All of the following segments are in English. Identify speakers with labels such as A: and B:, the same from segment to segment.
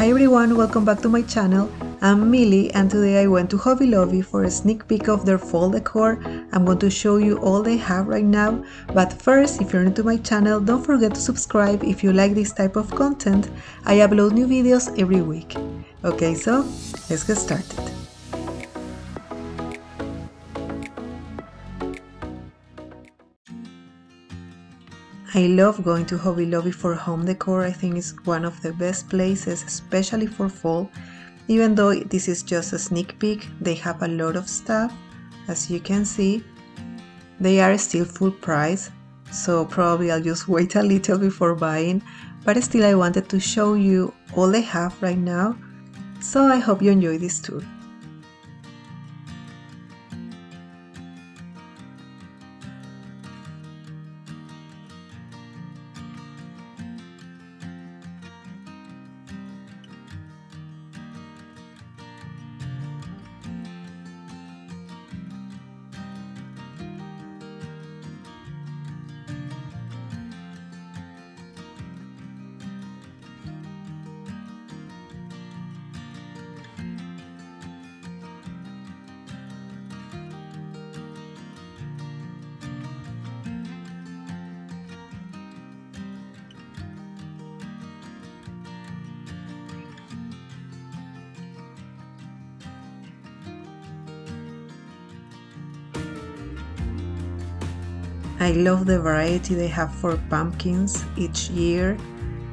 A: Hi everyone, welcome back to my channel. I'm Mily and today I went to Hobby Lobby for a sneak peek of their fall decor. I'm going to show you all they have right now. But first, if you're new to my channel, don't forget to subscribe if you like this type of content. I upload new videos every week. Okay, so let's get started. I love going to Hobby Lobby for home decor. I think it's one of the best places, especially for fall. Even though this is just a sneak peek, they have a lot of stuff. As you can see, they are still full price, so probably I'll just wait a little before buying. But still, I wanted to show you all they have right now. So I hope you enjoy this tour. I love the variety they have for pumpkins each year,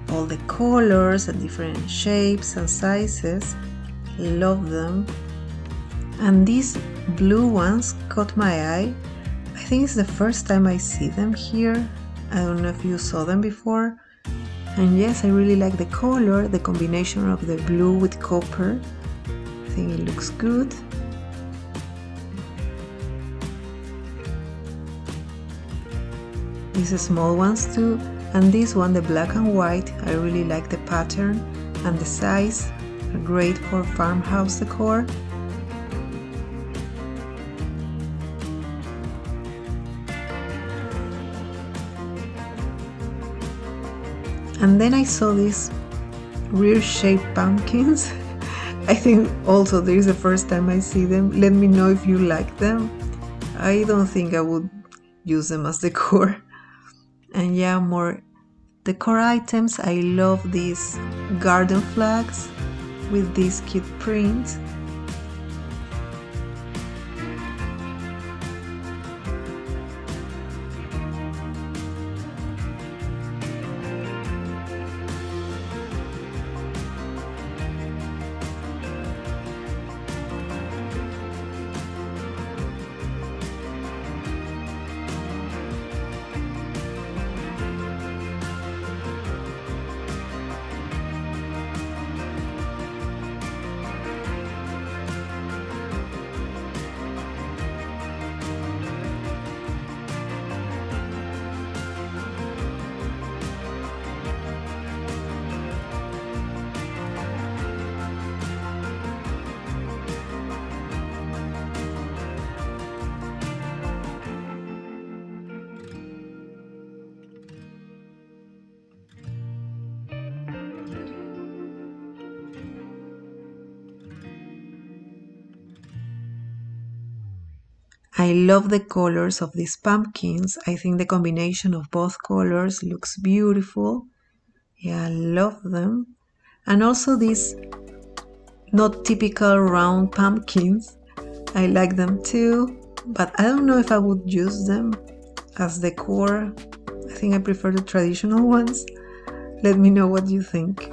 A: all the colors and different shapes and sizes. Love them. And these blue ones caught my eye. I think it's the first time I see them here. I don't know if you saw them before. And yes, I really like the color, the combination of the blue with copper. I think it looks good. These small ones too and this one the black and white I really like the pattern and the size great for farmhouse decor. And then I saw these rear shaped pumpkins. I think also this is the first time I see them. Let me know if you like them. I don't think I would use them as decor and yeah more. Decor items i love these garden flags with these cute prints I love the colors of these pumpkins. I think the combination of both colors looks beautiful. Yeah, I love them. And also these not typical round pumpkins. I like them too, but I don't know if I would use them as decor. I think I prefer the traditional ones. Let me know what you think.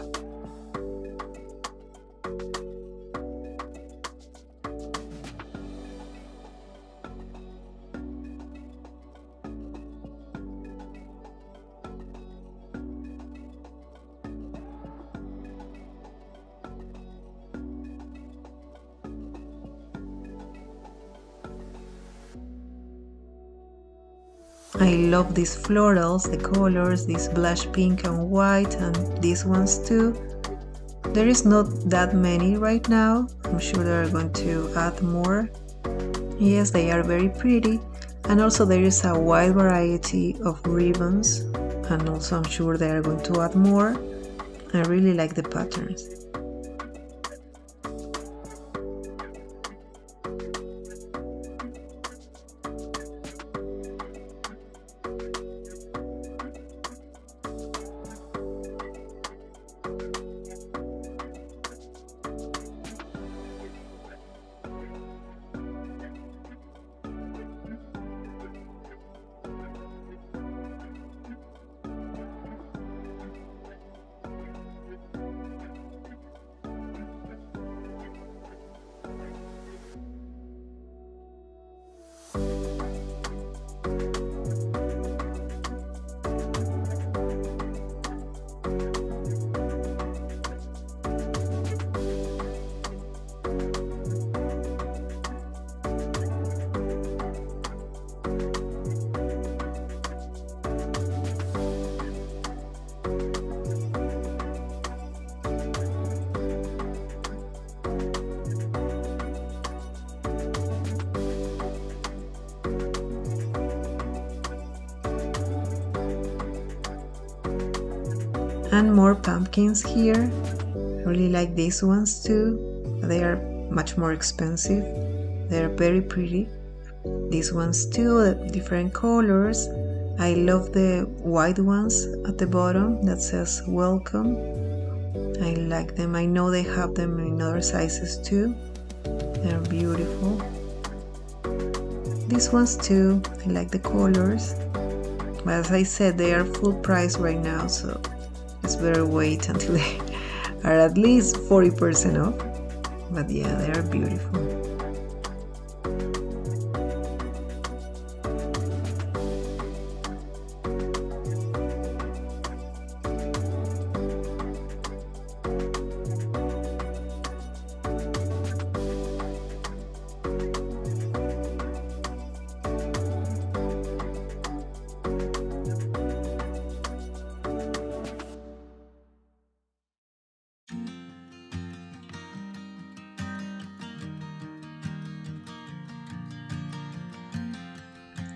A: I love these florals, the colors, this blush pink and white and these ones too. There is not that many right now. I'm sure they are going to add more. Yes, they are very pretty. And also there is a wide variety of ribbons and also I'm sure they are going to add more. I really like the patterns. And more pumpkins here. I really like these ones too. They are much more expensive. They're very pretty. These ones too uh, different colors. I love the white ones at the bottom that says welcome. I like them. I know they have them in other sizes too. They're beautiful. These ones too I like the colors. But as I said they are full price right now so it's better wait until they are at least 40% off. But yeah they are beautiful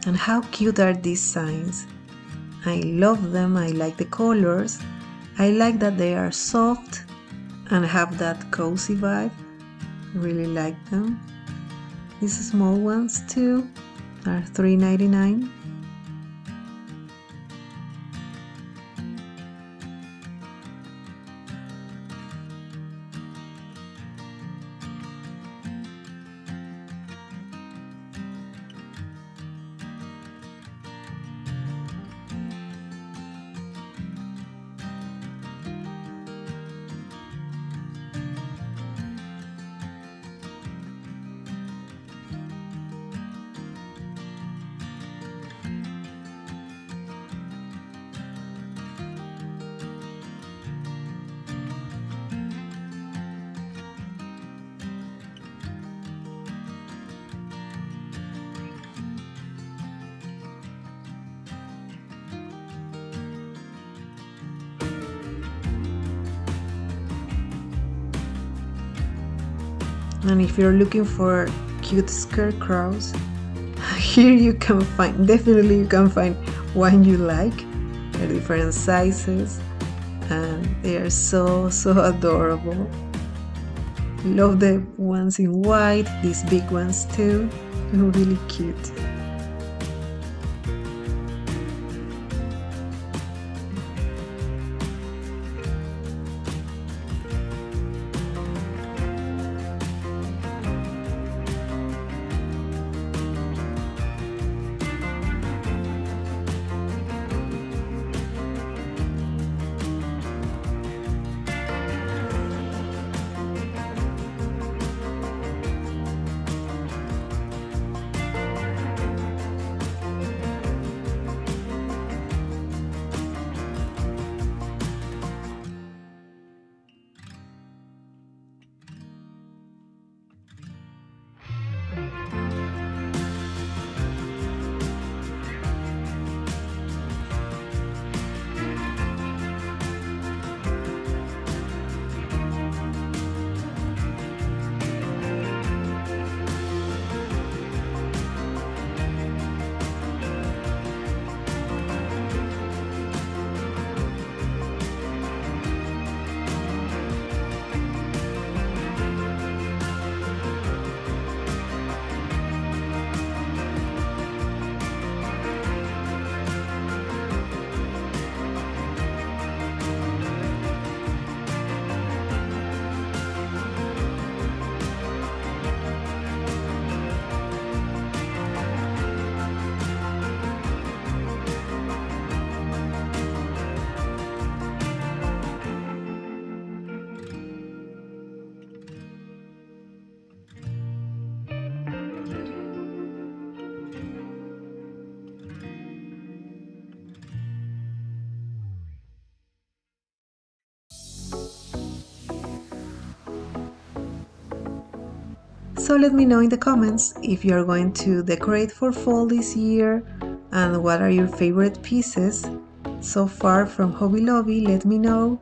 A: And how cute are these signs? I love them, I like the colors. I like that they are soft and have that cozy vibe. Really like them. These small ones too are $3.99. and if you're looking for cute scarecrows here you can find definitely you can find one you like. They're different sizes and they are so so adorable. Love the ones in white these big ones too. They're really cute So let me know in the comments if you're going to decorate for fall this year and what are your favorite pieces so far from Hobby Lobby, let me know.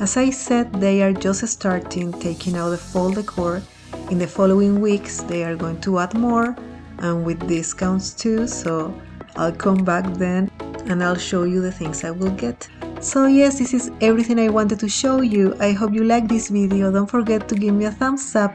A: As I said, they are just starting taking out the fall decor. In the following weeks, they are going to add more and with discounts too, so I'll come back then and I'll show you the things I will get. So yes, this is everything I wanted to show you. I hope you like this video. Don't forget to give me a thumbs up.